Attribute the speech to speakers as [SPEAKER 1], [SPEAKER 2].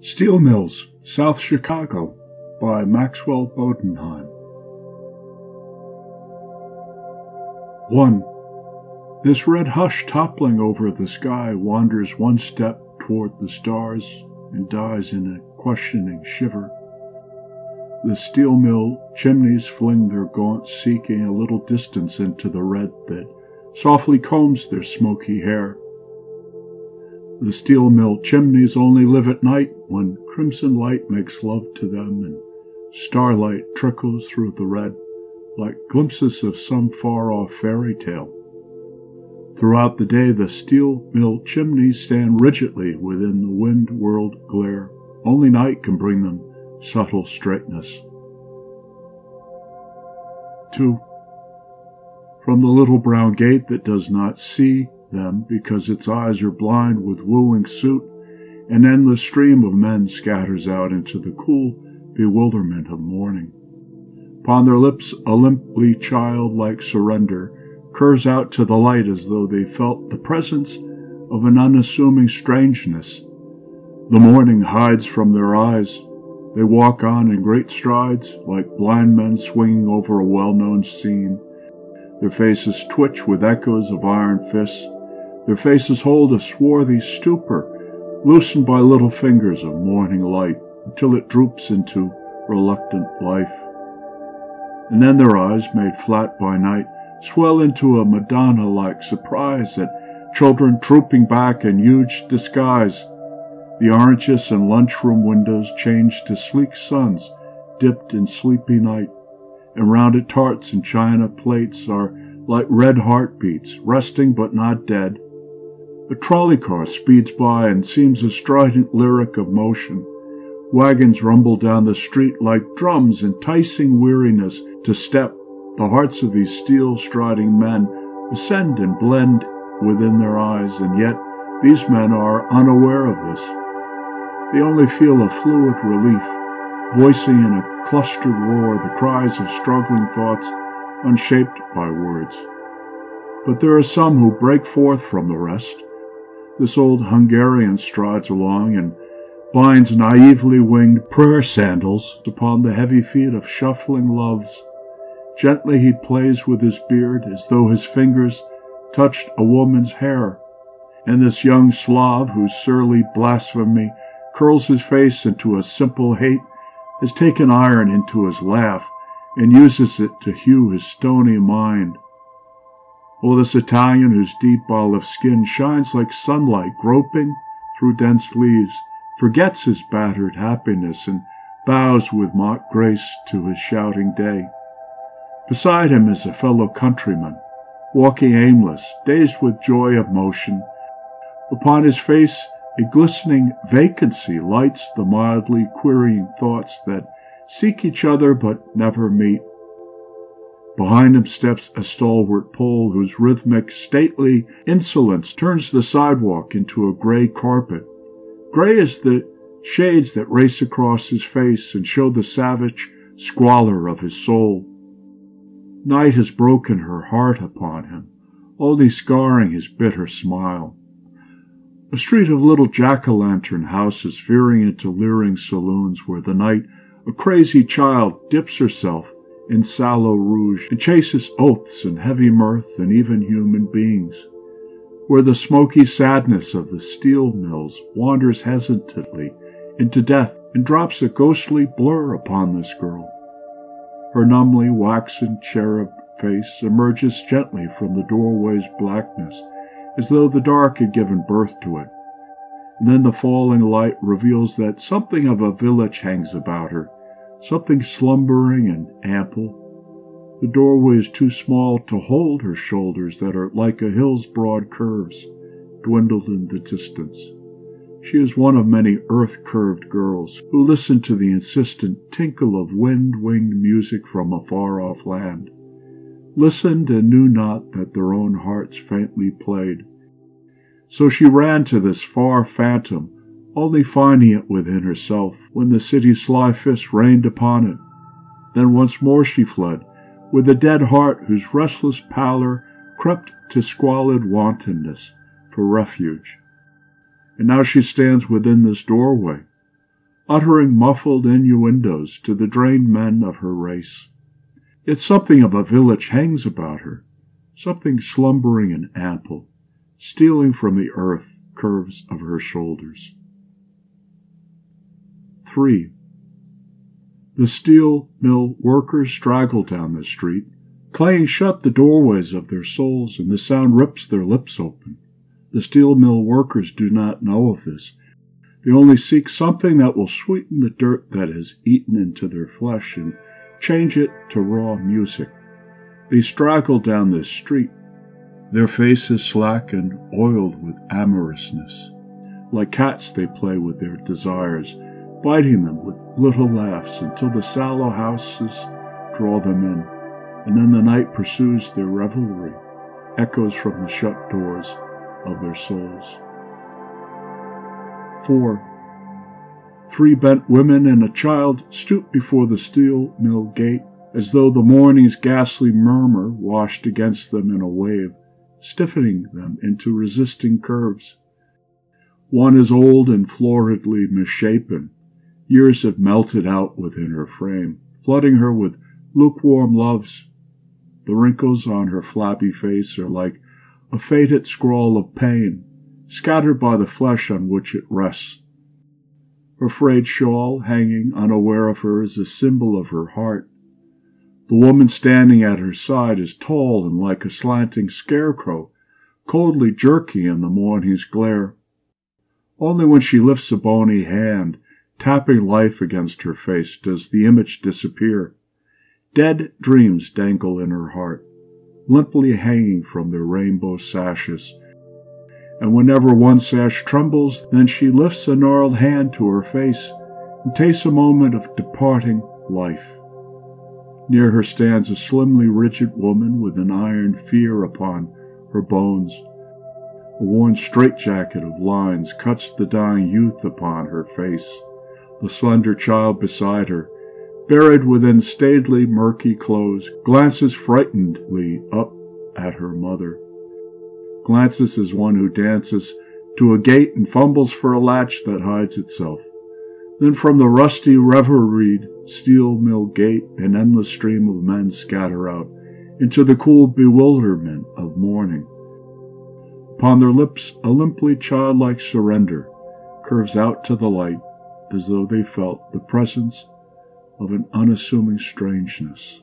[SPEAKER 1] Steel Mills, South Chicago by Maxwell Bodenheim. 1. This red hush toppling over the sky wanders one step toward the stars and dies in a questioning shiver. The steel mill chimneys fling their gaunt, seeking a little distance into the red that softly combs their smoky hair. The steel mill chimneys only live at night when crimson light makes love to them and starlight trickles through the red like glimpses of some far off fairy tale. Throughout the day, the steel mill chimneys stand rigidly within the wind whirled glare. Only night can bring them subtle straightness. 2. From the little brown gate that does not see them because its eyes are blind with wooing suit, an endless stream of men scatters out into the cool bewilderment of morning. Upon their lips, a limply childlike surrender curves out to the light as though they felt the presence of an unassuming strangeness. The morning hides from their eyes. They walk on in great strides, like blind men swinging over a well known scene. Their faces twitch with echoes of iron fists their faces hold a swarthy stupor, loosened by little fingers of morning light, until it droops into reluctant life. And then their eyes, made flat by night, swell into a Madonna like surprise at children trooping back in huge disguise. The oranges and lunchroom windows change to sleek suns dipped in sleepy night, and rounded tarts and china plates are like red heartbeats, resting but not dead, a trolley car speeds by and seems a strident lyric of motion. Wagons rumble down the street like drums, enticing weariness to step. The hearts of these steel striding men ascend and blend within their eyes, and yet these men are unaware of this. They only feel a fluid relief, voicing in a clustered roar the cries of struggling thoughts unshaped by words. But there are some who break forth from the rest this old Hungarian strides along and binds naively winged prayer sandals upon the heavy feet of shuffling loves. Gently he plays with his beard as though his fingers touched a woman's hair. And this young Slav, whose surly blasphemy curls his face into a simple hate, has taken iron into his laugh and uses it to hew his stony mind. Or this Italian whose deep olive skin shines like sunlight groping through dense leaves, forgets his battered happiness and bows with mock grace to his shouting day. Beside him is a fellow countryman, walking aimless, dazed with joy of motion. Upon his face a glistening vacancy lights the mildly querying thoughts that seek each other but never meet. Behind him steps a stalwart Pole whose rhythmic, stately insolence turns the sidewalk into a gray carpet. Gray as the shades that race across his face and show the savage squalor of his soul. Night has broken her heart upon him, only scarring his bitter smile. A street of little jack-o'-lantern houses veering into leering saloons where the night a crazy child dips herself in sallow rouge and chases oaths and heavy mirth and even human beings, where the smoky sadness of the steel mills wanders hesitantly into death and drops a ghostly blur upon this girl. Her numbly waxen cherub face emerges gently from the doorway's blackness, as though the dark had given birth to it. And then the falling light reveals that something of a village hangs about her, something slumbering and ample. The doorway is too small to hold her shoulders that are like a hill's broad curves, dwindled in the distance. She is one of many earth curved girls who listen to the insistent tinkle of wind winged music from a far off land, listened and knew not that their own hearts faintly played. So she ran to this far phantom only finding it within herself when the city's sly fist rained upon it. Then once more she fled, with a dead heart whose restless pallor crept to squalid wantonness for refuge. And now she stands within this doorway, uttering muffled innuendos to the drained men of her race. Yet something of a village hangs about her, something slumbering and ample, stealing from the earth curves of her shoulders. 3. The steel mill workers straggle down the street, claying shut the doorways of their souls, and the sound rips their lips open. The steel mill workers do not know of this. They only seek something that will sweeten the dirt that has eaten into their flesh and change it to raw music. They straggle down this street, their faces slack and oiled with amorousness. Like cats, they play with their desires, biting them with little laughs until the sallow houses draw them in, and then the night pursues their revelry, echoes from the shut doors of their souls. 4. Three bent women and a child stoop before the steel mill gate, as though the morning's ghastly murmur washed against them in a wave, stiffening them into resisting curves. One is old and floridly misshapen. Years have melted out within her frame, flooding her with lukewarm loves. The wrinkles on her flabby face are like a faded scrawl of pain, scattered by the flesh on which it rests. Her frayed shawl, hanging unaware of her, is a symbol of her heart. The woman standing at her side is tall and like a slanting scarecrow, coldly jerky in the morning's glare. Only when she lifts a bony hand, tapping life against her face, does the image disappear. Dead dreams dangle in her heart limply hanging from their rainbow sashes. And whenever one sash trembles, then she lifts a gnarled hand to her face and tastes a moment of departing life. Near her stands a slimly rigid woman with an iron fear upon her bones. A worn straitjacket of lines cuts the dying youth upon her face. The slender child beside her buried within staidly murky clothes, glances frightenedly up at her mother. Glances as one who dances to a gate and fumbles for a latch that hides itself. Then from the rusty reverried steel mill gate an endless stream of men scatter out into the cool bewilderment of morning. Upon their lips a limply childlike surrender curves out to the light as though they felt the presence of an unassuming strangeness.